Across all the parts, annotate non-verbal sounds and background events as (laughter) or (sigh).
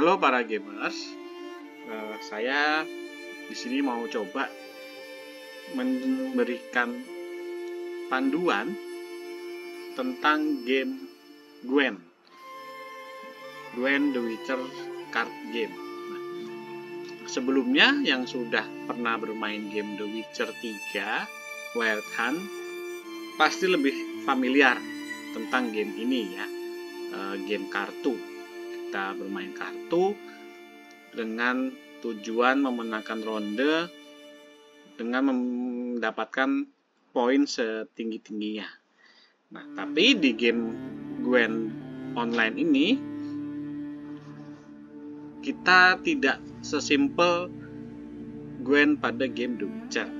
Halo para gamers, uh, saya di sini mau coba memberikan panduan tentang game Gwen. Gwen The Witcher card game. Nah, sebelumnya yang sudah pernah bermain game The Witcher 3 Wild Hunt pasti lebih familiar tentang game ini ya. Uh, game kartu. Kita bermain kartu dengan tujuan memenangkan ronde dengan mendapatkan poin setinggi-tingginya. Nah, tapi di game Gwen online ini kita tidak sesimpel Gwen pada game The Witcher.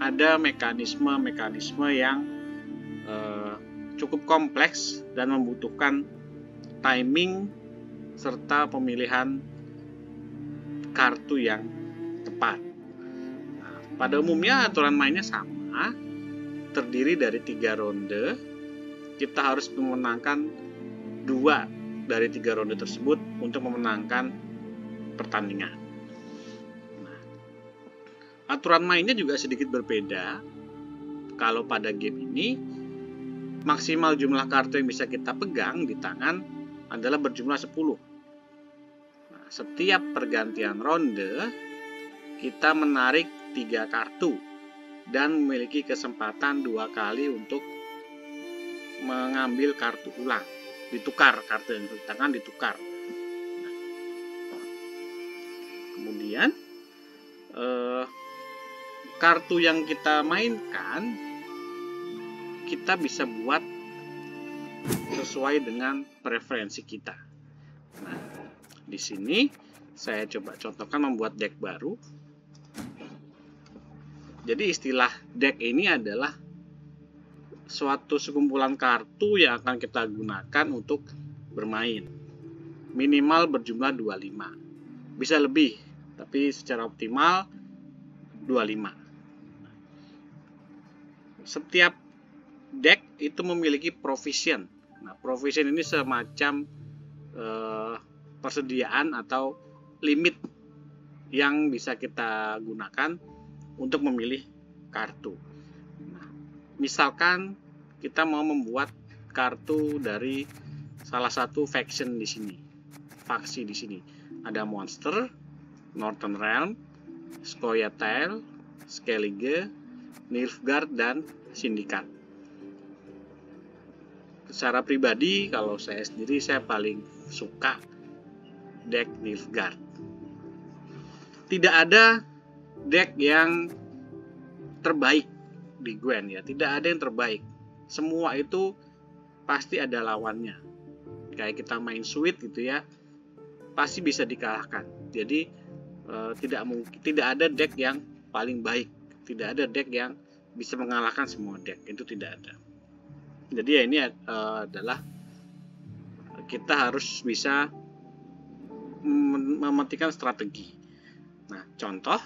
Ada mekanisme-mekanisme yang uh, cukup kompleks dan membutuhkan timing serta pemilihan kartu yang tepat. Nah, pada umumnya aturan mainnya sama, terdiri dari tiga ronde. Kita harus memenangkan dua dari tiga ronde tersebut untuk memenangkan pertandingan. Nah, aturan mainnya juga sedikit berbeda. Kalau pada game ini, maksimal jumlah kartu yang bisa kita pegang di tangan adalah berjumlah 10 setiap pergantian ronde kita menarik tiga kartu dan memiliki kesempatan dua kali untuk mengambil kartu ulang. Ditukar kartu yang di tangan ditukar. Kemudian eh, kartu yang kita mainkan kita bisa buat sesuai dengan preferensi kita. Nah di sini saya coba contohkan membuat deck baru. Jadi istilah deck ini adalah suatu sekumpulan kartu yang akan kita gunakan untuk bermain. Minimal berjumlah 25. Bisa lebih, tapi secara optimal 25. Setiap deck itu memiliki provision. Nah, provision ini semacam eh, persediaan atau limit yang bisa kita gunakan untuk memilih kartu. Nah, misalkan kita mau membuat kartu dari salah satu faction di sini, faksi di sini. Ada monster, Northern Realm, Scoia'tael, Skellige, Nilfgaard, dan Syndicate. Secara pribadi, kalau saya sendiri saya paling suka deck Nilfgaard. Tidak ada deck yang terbaik di Gwen ya, tidak ada yang terbaik. Semua itu pasti ada lawannya. Kayak kita main Sweet gitu ya, pasti bisa dikalahkan. Jadi eh, tidak mungkin tidak ada deck yang paling baik, tidak ada deck yang bisa mengalahkan semua deck itu tidak ada. Jadi ya ini uh, adalah kita harus bisa mematikan strategi. Nah, contoh,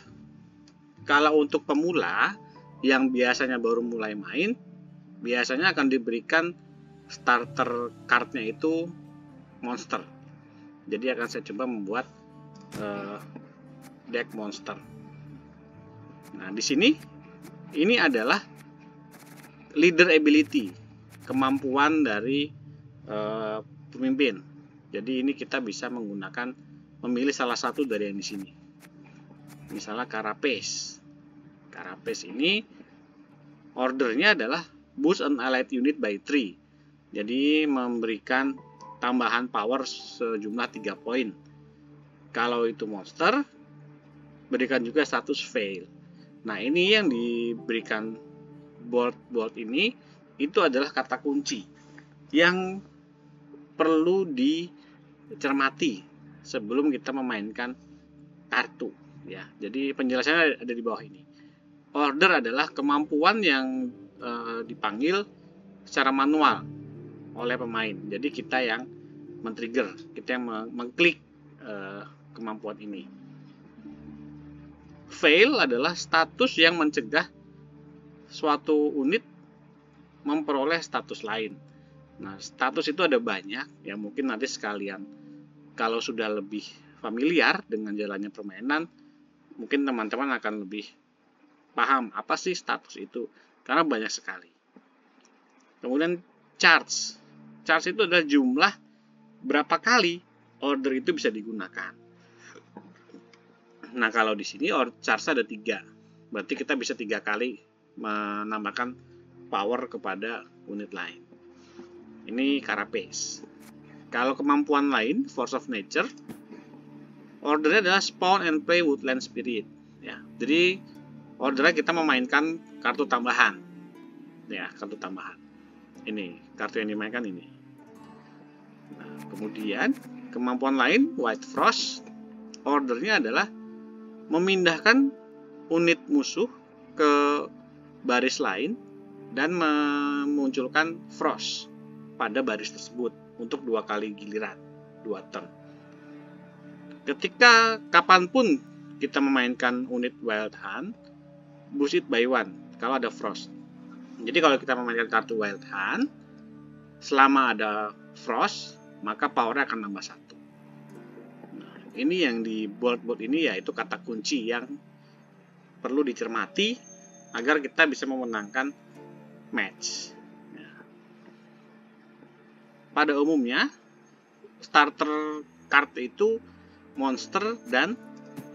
kalau untuk pemula yang biasanya baru mulai main, biasanya akan diberikan starter cardnya itu monster. Jadi akan saya coba membuat uh, deck monster. Nah, di sini ini adalah leader ability, kemampuan dari uh, pemimpin. Jadi ini kita bisa menggunakan memilih salah satu dari yang di sini. Misalnya Carapace. Carapace ini ordernya adalah boost an allied unit by 3. Jadi memberikan tambahan power sejumlah 3 poin. Kalau itu monster, berikan juga status fail. Nah, ini yang diberikan board-board ini itu adalah kata kunci yang perlu dicermati sebelum kita memainkan kartu ya. Jadi penjelasannya ada di bawah ini. Order adalah kemampuan yang e, dipanggil secara manual oleh pemain. Jadi kita yang men-trigger, kita yang mengklik e, kemampuan ini. Fail adalah status yang mencegah suatu unit memperoleh status lain. Nah, status itu ada banyak, ya mungkin nanti sekalian kalau sudah lebih familiar dengan jalannya permainan, mungkin teman-teman akan lebih paham apa sih status itu karena banyak sekali. Kemudian charge. Charge itu adalah jumlah berapa kali order itu bisa digunakan. Nah kalau di sini charge ada tiga, berarti kita bisa tiga kali menambahkan power kepada unit lain. Ini Carapace. Kalau kemampuan lain, Force of Nature, ordernya adalah Spawn and Play Woodland Spirit. Ya, jadi ordernya kita memainkan kartu tambahan. Ya, kartu tambahan. Ini kartu yang dimainkan ini. Nah, kemudian kemampuan lain White Frost, ordernya adalah memindahkan unit musuh ke baris lain dan memunculkan frost pada baris tersebut untuk dua kali giliran, dua turn. Ketika kapan pun kita memainkan unit Wild Hunt, boost it by one kalau ada frost. Jadi kalau kita memainkan kartu Wild Hunt, selama ada frost, maka powernya akan nambah satu. Nah, ini yang di board-board ini yaitu kata kunci yang perlu dicermati agar kita bisa memenangkan match. Pada umumnya, starter card itu monster dan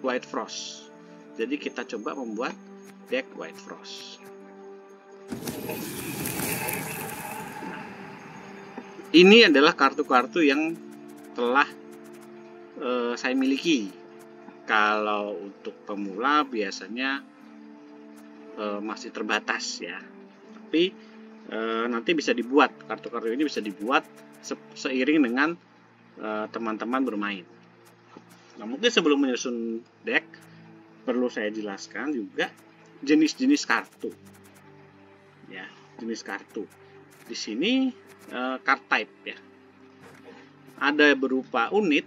white frost. Jadi kita coba membuat deck white frost. ini adalah kartu-kartu yang telah uh, saya miliki. Kalau untuk pemula biasanya uh, masih terbatas ya. Tapi uh, nanti bisa dibuat kartu-kartu ini bisa dibuat se seiring dengan eh, teman-teman uh, bermain. Nah, mungkin sebelum menyusun deck perlu saya jelaskan juga jenis-jenis kartu. Ya, jenis kartu. Di sini uh, type ya. Ada berupa unit,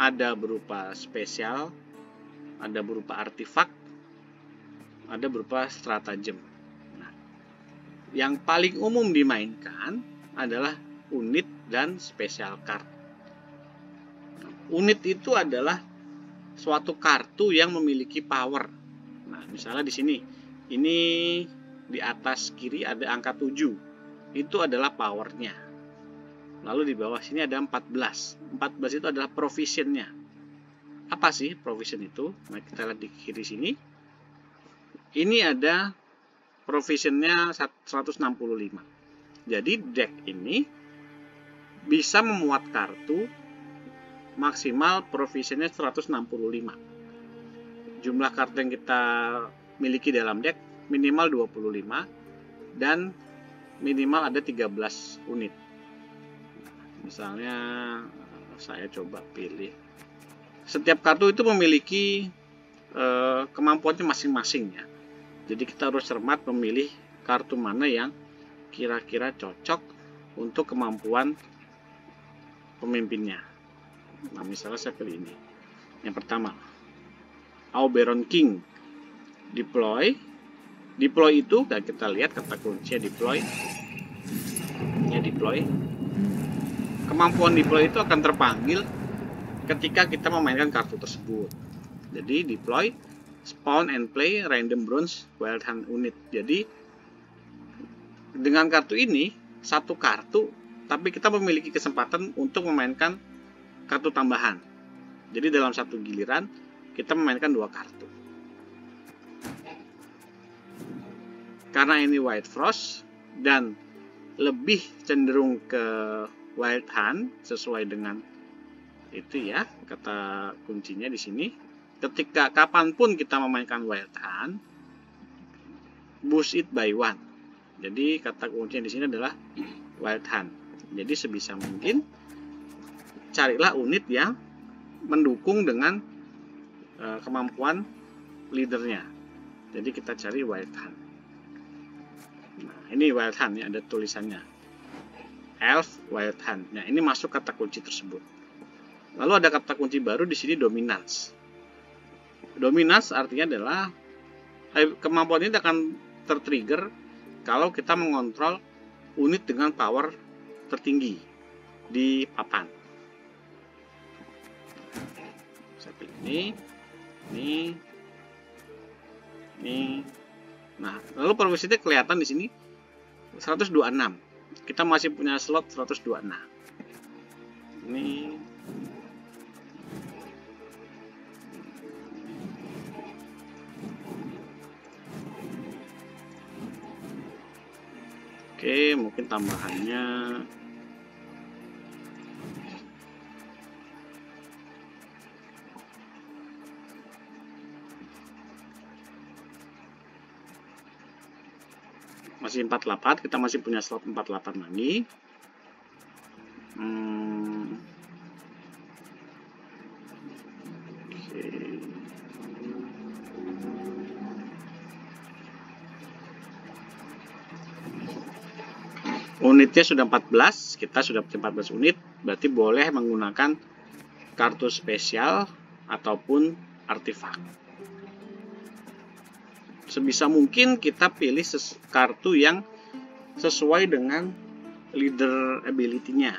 ada berupa spesial, ada berupa artefak, ada berupa stratagem. Nah, yang paling umum dimainkan adalah unit dan special card. Unit itu adalah suatu kartu yang memiliki power. Nah, misalnya di sini, ini di atas kiri ada angka 7. Itu adalah powernya. Lalu di bawah sini ada 14. 14 itu adalah provisionnya. Apa sih provision itu? Nah, kita lihat di kiri sini. Ini ada provisionnya 165. Jadi deck ini bisa memuat kartu maksimal provisionnya 165. Jumlah kartu yang kita miliki dalam deck minimal 25 dan minimal ada 13 unit. Misalnya saya coba pilih. Setiap kartu itu memiliki eh, kemampuannya masing-masing ya. Jadi kita harus cermat memilih kartu mana yang kira-kira cocok untuk kemampuan pemimpinnya. Nah, misalnya saya pilih ini. Yang pertama, Auberon King. Deploy. Deploy itu, dan kita lihat kata kuncinya deploy. Ya, deploy. Kemampuan deploy itu akan terpanggil ketika kita memainkan kartu tersebut. Jadi, deploy, spawn and play random bronze wild hunt unit. Jadi, dengan kartu ini, satu kartu tapi kita memiliki kesempatan untuk memainkan kartu tambahan. Jadi dalam satu giliran kita memainkan dua kartu. Karena ini White Frost dan lebih cenderung ke Wild Hunt sesuai dengan itu ya kata kuncinya di sini. Ketika kapan pun kita memainkan Wild Hunt, boost it by one. Jadi kata kuncinya di sini adalah Wild Hunt. Jadi sebisa mungkin carilah unit yang mendukung dengan uh, kemampuan leadernya. Jadi kita cari wild hunt. Nah, ini wild hunt ya ada tulisannya. Elf wild hunt. Nah, ini masuk kata kunci tersebut. Lalu ada kata kunci baru di sini dominance. Dominance artinya adalah eh, kemampuan ini akan tertrigger kalau kita mengontrol unit dengan power tertinggi di papan. ini ini ini. Nah lalu profesinya kelihatan di sini 126 kita masih punya slot 126 ini. Oke, mungkin tambahannya masih 48 kita masih punya slot 48 lagi. Hmm. unitnya sudah 14 kita sudah 14 unit. Berarti boleh menggunakan kartu spesial ataupun artefak sebisa mungkin kita pilih kartu yang sesuai dengan leader ability-nya.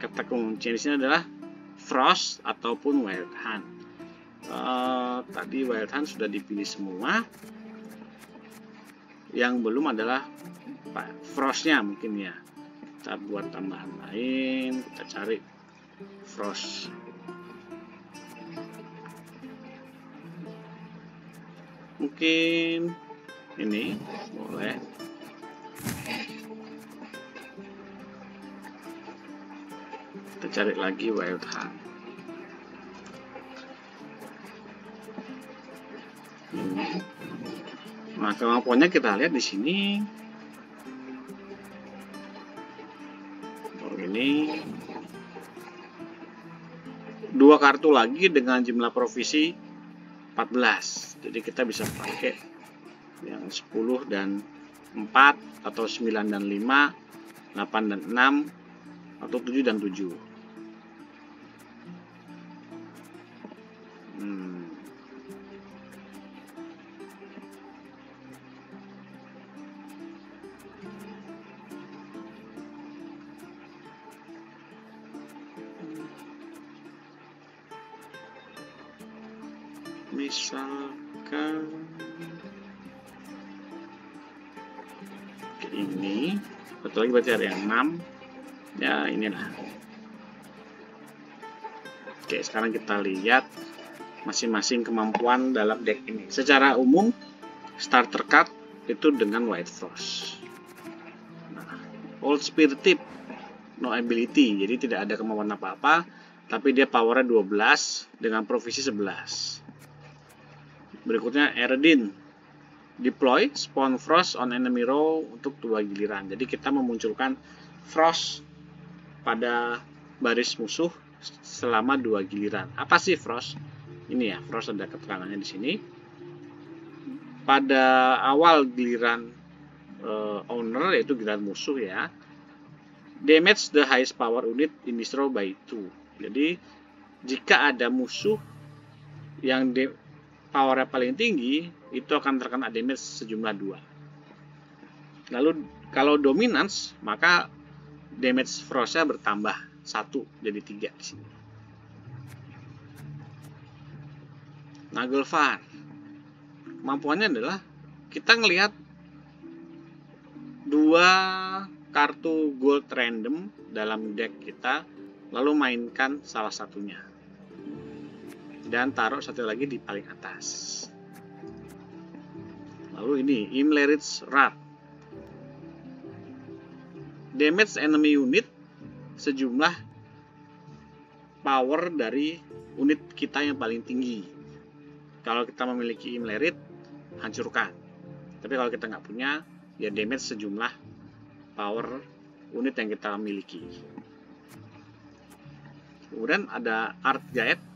Kata kunci di sini adalah Frost ataupun Wild Hunt. Uh, tadi Wild Hunt sudah dipilih semua. Yang belum adalah Frostnya mungkin ya. Kita buat tambahan lain, kita cari Frost. Mungkin ini boleh. Kita cari lagi wild hunt. Ini nah kemampuannya kita lihat di sini. Oh ini. Dua kartu lagi dengan jumlah provisi 14 jadi kita bisa pakai yang 10 dan 4 atau 9 dan 5 8 dan 6 atau 7 dan 7 hmm. Lagi berarti ada yang 6 ya inilah. Oke sekarang kita lihat masing-masing kemampuan dalam deck ini. Secara umum starter card itu dengan White Frost. Nah, Old Spirit Tip no ability. Jadi tidak ada kemampuan apa-apa tapi dia powernya 12 dengan provisi 11 Berikutnya Eredin. Deploy spawn frost on enemy row untuk dua giliran. Jadi kita memunculkan frost pada baris musuh selama dua giliran. Apa sih frost? Ini ya, frost ada keterangannya di sini. Pada awal giliran uh, owner yaitu giliran musuh ya, damage the highest power unit in this row by 2. Jadi jika ada musuh yang powernya paling tinggi itu akan terkena damage sejumlah dua. Lalu kalau dominance maka damage frostnya bertambah satu jadi tiga di sini. Nagelfar kemampuannya adalah kita ngelihat dua kartu gold random dalam deck kita lalu mainkan salah satunya dan taruh satu lagi di paling atas. Lalu ini Imlerits Rat. Damage enemy unit sejumlah power dari unit kita yang paling tinggi. Kalau kita memiliki Imlerit, hancurkan. Tapi kalau kita nggak punya, ya damage sejumlah power unit yang kita miliki. Kemudian ada Art Guide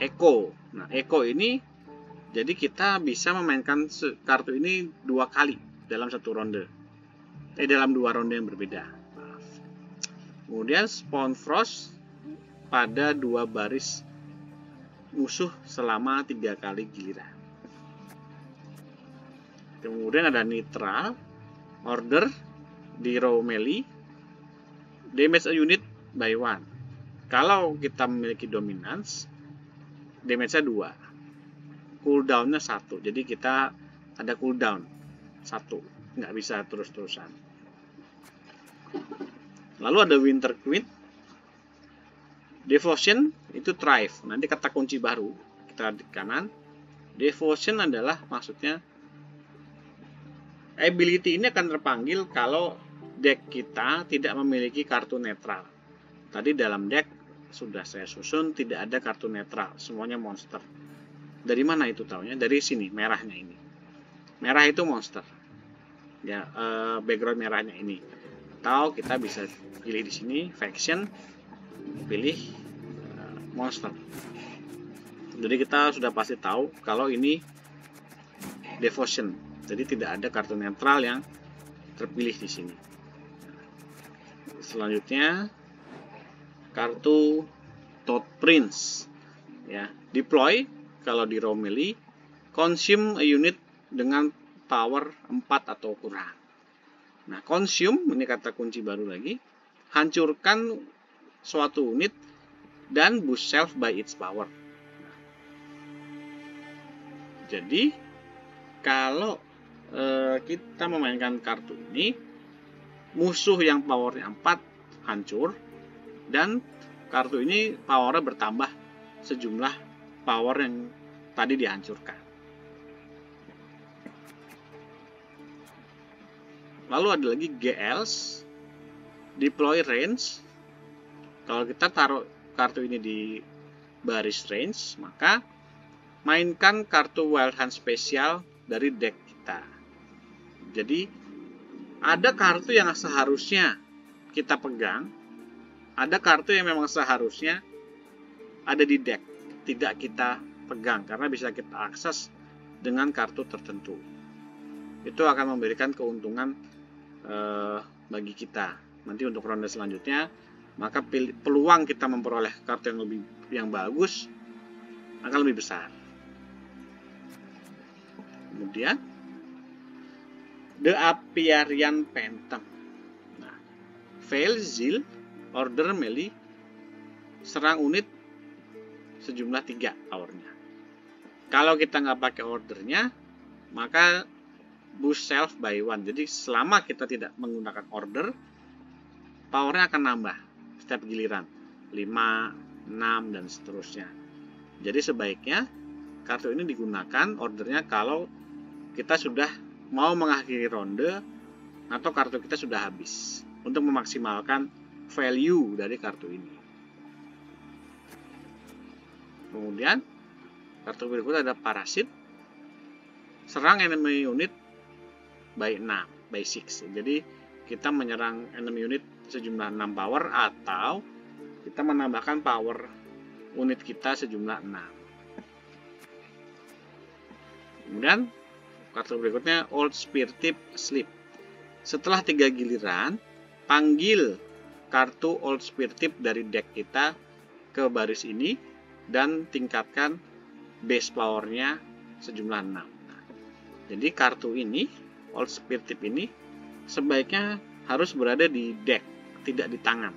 Eko. Nah, Eko ini jadi kita bisa memainkan kartu ini dua kali dalam satu ronde. Eh dalam dua ronde yang berbeda. Kemudian Spawn Frost pada dua baris musuh selama tiga kali giliran. Kemudian ada Nitral, Order, di row melee, damage a unit by one. Kalau kita memiliki dominance, damage-nya 2 cooldown-nya 1 jadi kita ada cooldown 1 nggak bisa terus-terusan. Lalu ada winter queen. Devotion itu thrive. Nanti kata kunci baru kita di kanan. Devotion adalah maksudnya ability ini akan terpanggil kalau deck kita tidak memiliki kartu netral. Tadi dalam deck sudah saya susun tidak ada kartu netral. Semuanya monster. Dari mana itu taunya? Dari sini merahnya ini. Merah itu monster. Ya eh, background merahnya ini. Atau kita bisa pilih di sini faction pilih eh, monster. Jadi kita sudah pasti tahu kalau ini devotion. Jadi tidak ada kartu netral yang terpilih di sini. Selanjutnya kartu Toad Prince ya deploy kalau di raw melee consume a unit dengan power 4 atau kurang. Nah consume ini kata kunci baru lagi hancurkan suatu unit dan boost self by its power. Jadi kalau e, kita memainkan kartu ini musuh yang powernya 4 hancur dan kartu ini powernya bertambah sejumlah power yang tadi dihancurkan. Lalu ada lagi GLs, deploy range. Kalau kita taruh kartu ini di baris range, maka mainkan kartu Wild Hunt spesial dari deck kita. Jadi ada kartu yang seharusnya kita pegang ada kartu yang memang seharusnya ada di deck, tidak kita pegang karena bisa kita akses dengan kartu tertentu. Itu akan memberikan keuntungan eh, bagi kita. Nanti untuk ronde selanjutnya, maka peluang kita memperoleh kartu yang lebih yang bagus akan lebih besar. Kemudian The Apiarian Phantom. Nah, Fail Zil order melee serang unit sejumlah 3 powernya. Kalau kita nggak pakai ordernya, maka boost self by one. Jadi selama kita tidak menggunakan order, powernya akan nambah setiap giliran. 5, 6, dan seterusnya. Jadi sebaiknya kartu ini digunakan ordernya kalau kita sudah mau mengakhiri ronde atau kartu kita sudah habis untuk memaksimalkan value dari kartu ini. Kemudian kartu berikutnya ada parasit. Serang enemy unit by 6, by 6. Jadi kita menyerang enemy unit sejumlah 6 power atau kita menambahkan power unit kita sejumlah 6. Kemudian kartu berikutnya Old Spear Tip Sleep. Setelah tiga giliran, panggil kartu Old Spear Tip dari deck kita ke baris ini dan tingkatkan base powernya sejumlah 6. Nah, jadi kartu ini, Old Spear Tip ini sebaiknya harus berada di deck, tidak di tangan.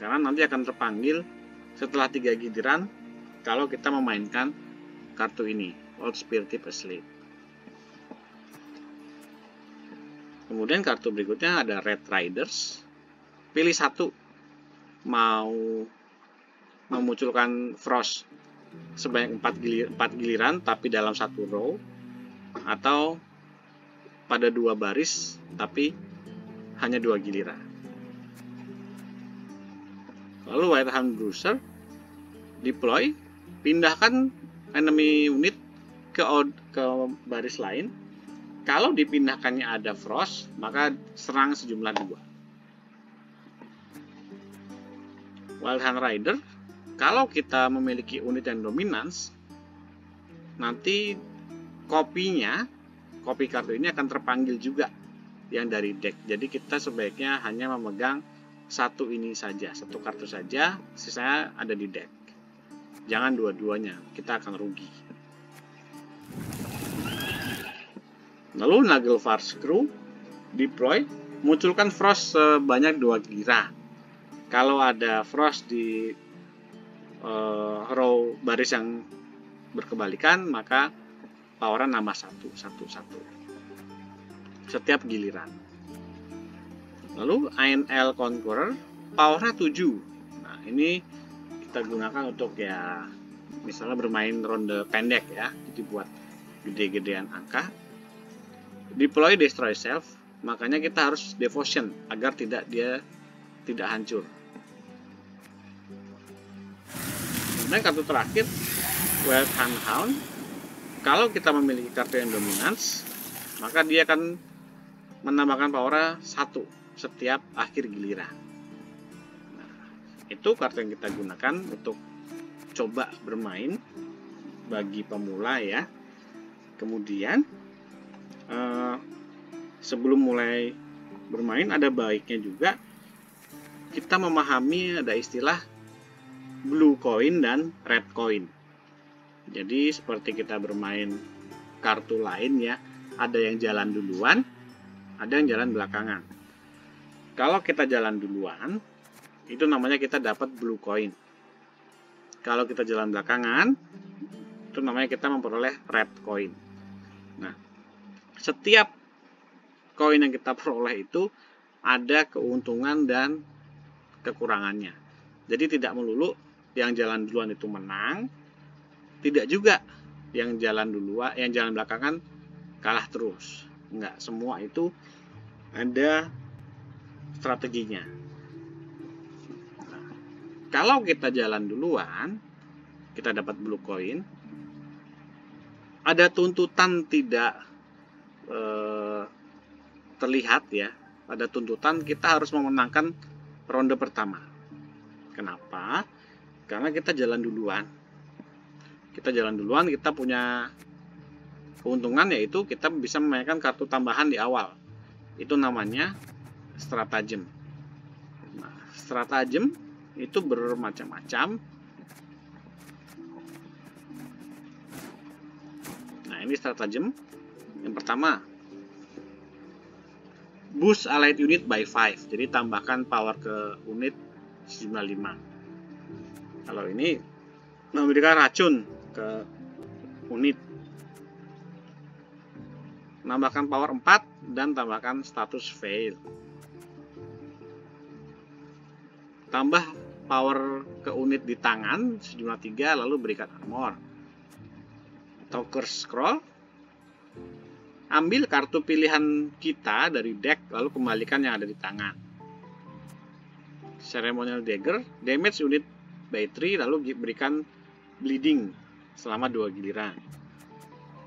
Karena nanti akan terpanggil setelah tiga giliran kalau kita memainkan kartu ini, Old Spear Tip Asleep. Kemudian kartu berikutnya ada Red Riders pilih satu. Mau memunculkan frost sebanyak 4, gilir, 4 giliran tapi dalam satu row atau pada dua baris tapi hanya dua giliran. Lalu White Hand Bruiser deploy pindahkan enemy unit ke, ke baris lain. Kalau dipindahkannya ada frost maka serang sejumlah dua Wild Hunt Rider kalau kita memiliki unit yang dominans nanti kopinya kopi kartu ini akan terpanggil juga yang dari deck. Jadi kita sebaiknya hanya memegang satu ini saja satu kartu saja sisanya ada di deck. Jangan dua-duanya kita akan rugi. Lalu Nagelfar Screw deploy munculkan Frost sebanyak dua gira kalau ada frost di uh, row baris yang berkebalikan maka power nambah satu satu satu. Setiap giliran. Lalu INL Conqueror powernya 7 nah ini kita gunakan untuk ya misalnya bermain ronde pendek ya jadi buat gede-gedean angka. Deploy destroy self makanya kita harus devotion agar tidak dia tidak hancur. Kemudian kartu terakhir Wild Hunt Hound. Kalau kita memiliki kartu yang dominans maka dia akan menambahkan power satu setiap akhir giliran. Nah, itu kartu yang kita gunakan untuk coba bermain bagi pemula ya. Kemudian uh, sebelum mulai bermain ada baiknya juga kita memahami ada istilah blue coin dan red coin. Jadi seperti kita bermain kartu lain ya ada yang jalan duluan ada yang jalan belakangan. Kalau kita jalan duluan itu namanya kita dapat blue coin. Kalau kita jalan belakangan, itu namanya kita memperoleh red coin. Nah, setiap koin yang kita (laughs) peroleh itu ada keuntungan dan kekurangannya. Jadi tidak melulu yang jalan duluan itu menang, tidak juga yang jalan duluan, yang jalan belakangan kalah terus. Enggak, semua itu ada strateginya. Kalau kita jalan duluan, kita dapat blue coin. Ada tuntutan tidak eh, terlihat ya. Ada tuntutan kita harus memenangkan ronde pertama. Kenapa? Karena kita jalan duluan. Kita jalan duluan, kita punya keuntungan yaitu kita bisa memainkan kartu tambahan di awal. Itu namanya stratagem. Nah, stratagem itu bermacam-macam. Nah, ini stratagem. Yang pertama, boost allied unit by 5. Jadi tambahkan power ke unit sejumlah 5. Kalau ini memberikan racun ke unit. Nambahkan power 4 dan tambahkan status fail. Tambah power ke unit di tangan sejumlah 3 lalu berikan armor curse scroll ambil kartu pilihan kita dari deck lalu kembalikan yang ada di tangan. Ceremonial dagger damage unit by 3 lalu berikan bleeding selama dua giliran.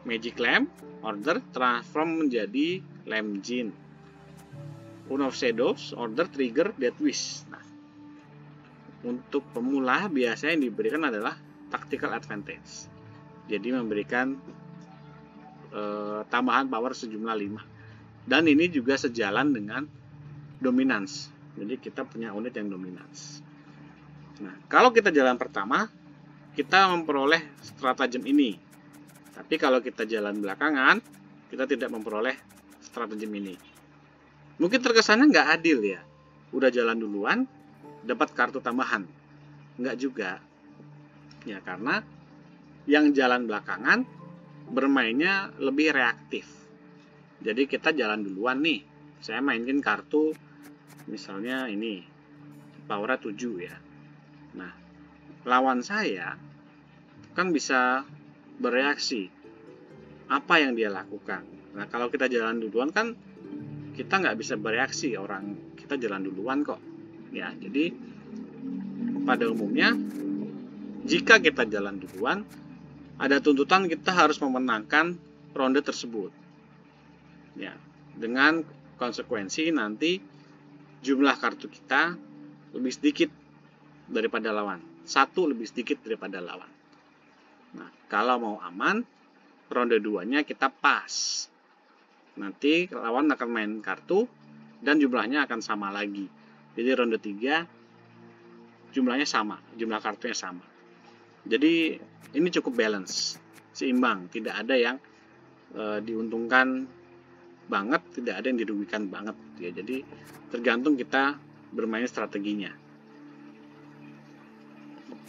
Magic lamp order transform menjadi lamp jin. Rune of Shadows order trigger death wish. Nah untuk pemula biasanya yang diberikan adalah tactical advantage. Jadi memberikan e, tambahan power sejumlah 5. Dan ini juga sejalan dengan dominance. Jadi kita punya unit yang dominance. Nah, kalau kita jalan pertama, kita memperoleh stratagem ini. Tapi kalau kita jalan belakangan, kita tidak memperoleh stratagem ini. Mungkin terkesannya nggak adil ya. Udah jalan duluan, dapat kartu tambahan. Enggak juga. Ya, karena yang jalan belakangan bermainnya lebih reaktif. Jadi kita jalan duluan nih. Saya mainin kartu misalnya ini power 7 ya. Nah, lawan saya kan bisa bereaksi. Apa yang dia lakukan? Nah, kalau kita jalan duluan kan kita nggak bisa bereaksi orang kita jalan duluan kok ya jadi pada umumnya jika kita jalan duluan ada tuntutan kita harus memenangkan ronde tersebut. Ya dengan konsekuensi nanti jumlah kartu kita lebih sedikit daripada lawan. Satu lebih sedikit daripada lawan. Nah kalau mau aman ronde duanya kita pas. Nanti lawan akan main kartu dan jumlahnya akan sama lagi. Jadi ronde 3 jumlahnya sama, jumlah kartunya sama. Jadi ini cukup balance, seimbang, tidak ada yang e, diuntungkan banget, tidak ada yang dirugikan banget ya. Jadi tergantung kita bermain strateginya.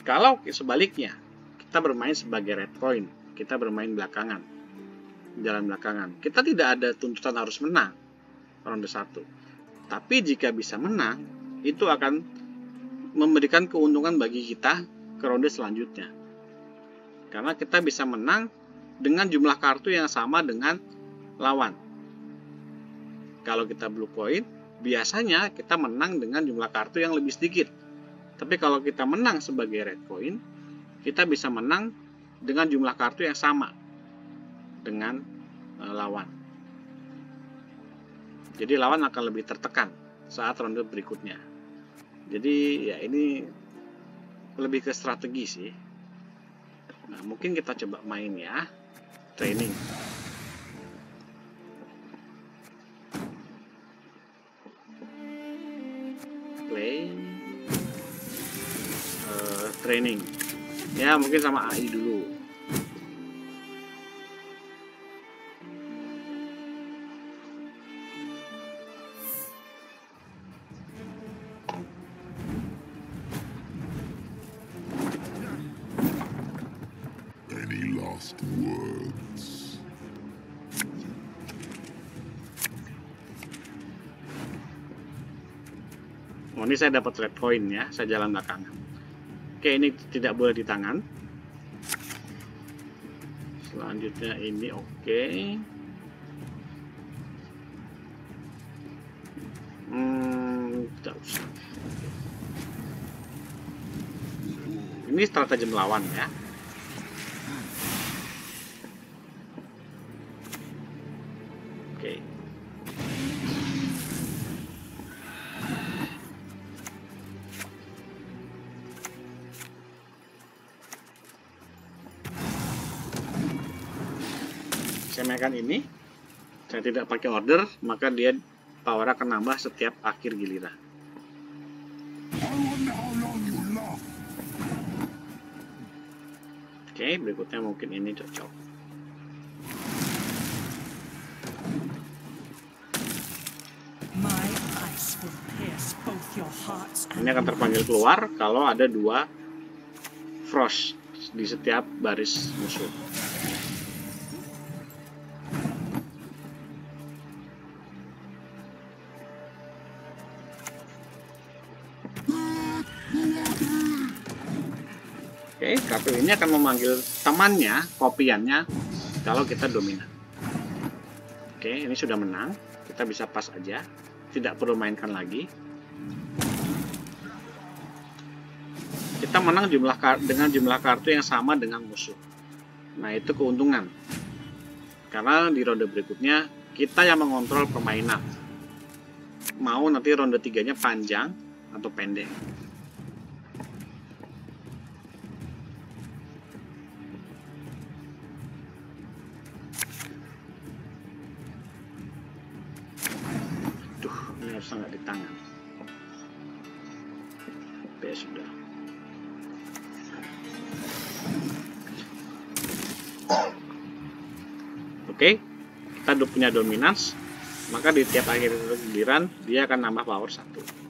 Kalau sebaliknya, kita bermain sebagai red point, kita bermain belakangan, jalan belakangan. Kita tidak ada tuntutan harus menang ronde 1. Tapi jika bisa menang, itu akan memberikan keuntungan bagi kita ke ronde selanjutnya. Karena kita bisa menang dengan jumlah kartu yang sama dengan lawan. Kalau kita blue coin, biasanya kita menang dengan jumlah kartu yang lebih sedikit. Tapi kalau kita menang sebagai red coin, kita bisa menang dengan jumlah kartu yang sama dengan e, lawan. Jadi lawan akan lebih tertekan saat ronde berikutnya. Jadi ya ini lebih ke strategi sih. Nah, mungkin kita coba main ya. Training. Play. Uh, training. Ya, mungkin sama AI dulu. Saya dapat red point ya, saya jalan belakangan. Oke, ini tidak boleh di tangan. Selanjutnya ini oke. Hmm, tidak usah. Ini strategi melawan ya. Saya mainkan ini saya tidak pakai order maka dia power akan nambah setiap akhir giliran. Oke berikutnya mungkin ini cocok. Ini akan terpanggil keluar kalau ada dua frost di setiap baris musuh Kartu ini akan memanggil temannya, kopiannya, kalau kita dominan. Oke, ini sudah menang. Kita bisa pas aja. Tidak perlu mainkan lagi. Kita menang jumlah dengan jumlah kartu yang sama dengan musuh. Nah, itu keuntungan. Karena di ronde berikutnya, kita yang mengontrol permainan. Mau nanti ronde tiganya panjang atau pendek. Punya dominans maka di tiap akhir giliran dia akan nambah power satu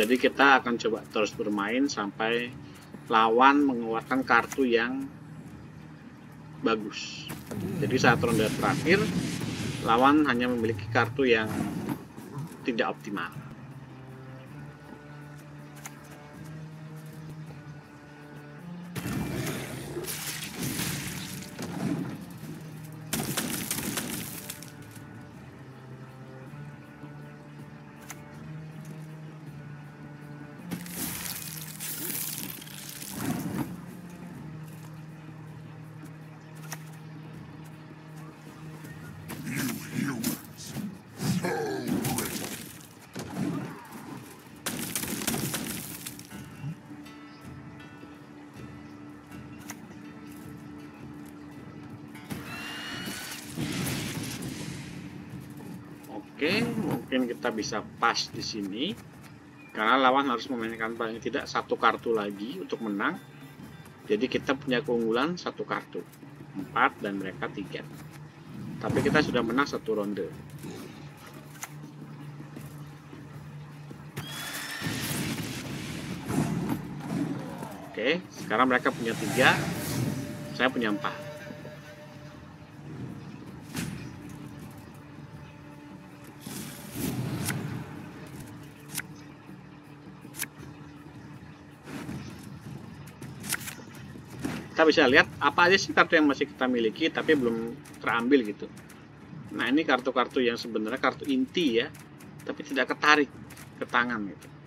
Jadi kita akan coba terus bermain sampai lawan mengeluarkan kartu yang bagus. Jadi saat ronde terakhir lawan hanya memiliki kartu yang tidak optimal. Mungkin kita bisa pas di sini. Karena lawan harus memainkan paling tidak satu kartu lagi untuk menang. Jadi kita punya keunggulan satu kartu. empat dan mereka tiga. Tapi kita sudah menang satu ronde. Oke, sekarang mereka punya tiga. Saya punya empat. Kita bisa lihat apa aja sih kartu yang masih kita miliki tapi belum terambil gitu. Nah ini kartu-kartu yang sebenarnya kartu inti ya tapi tidak ketarik ke tangan gitu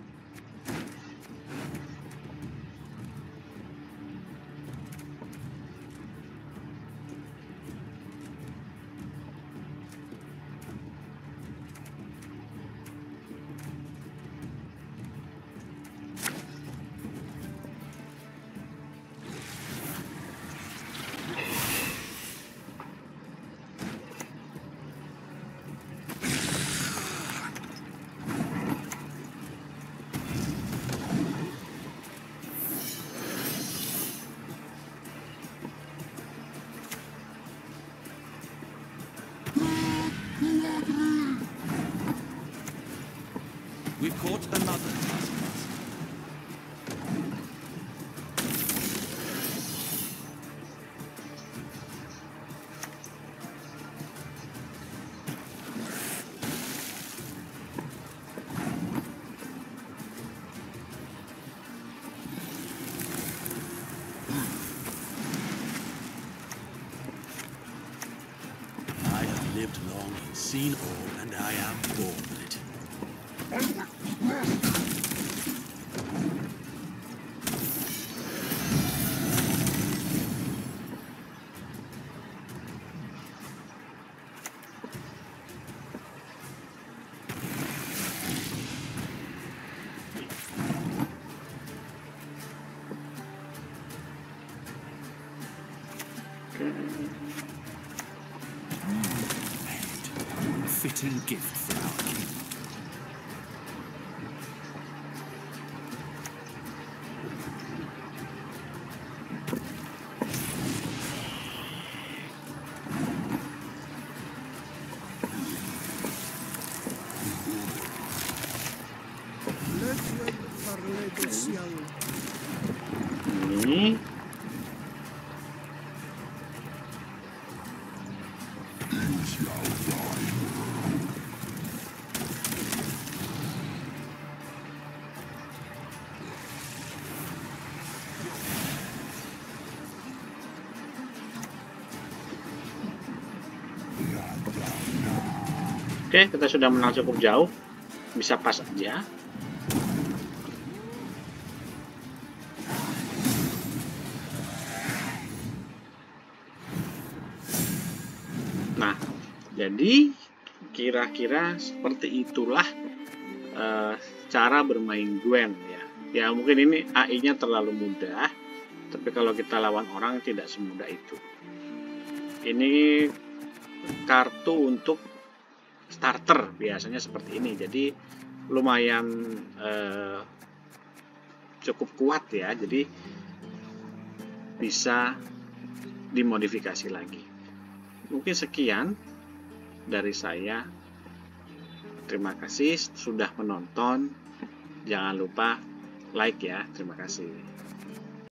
lived long and seen all, and I am bored with it. Oke, kita sudah menang cukup jauh. Bisa pas aja. Nah, jadi kira-kira seperti itulah eh, cara bermain Gwen ya. Ya mungkin ini AI-nya terlalu mudah, tapi kalau kita lawan orang tidak semudah itu. Ini kartu untuk starter biasanya seperti ini. Jadi lumayan eh, cukup kuat ya. Jadi bisa dimodifikasi lagi. Mungkin sekian dari saya. Terima kasih sudah menonton. Jangan lupa like ya. Terima kasih.